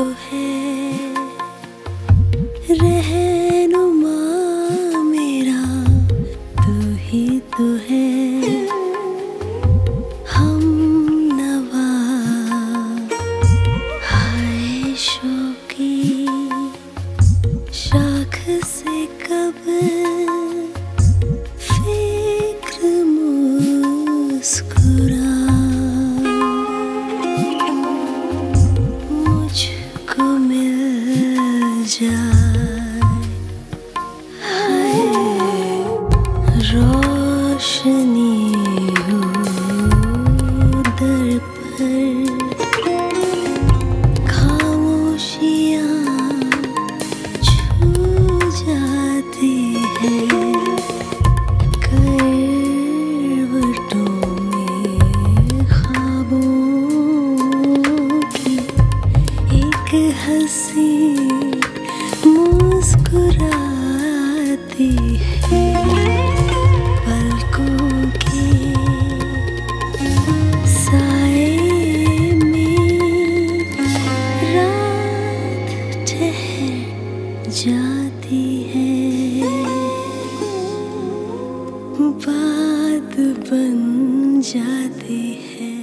तो है। रहनुमा जाए। रोशनी हो दर पर। खामोशियाँ छू जाती है। मुस्कुराती है रात जाती है। बात बन जाती है।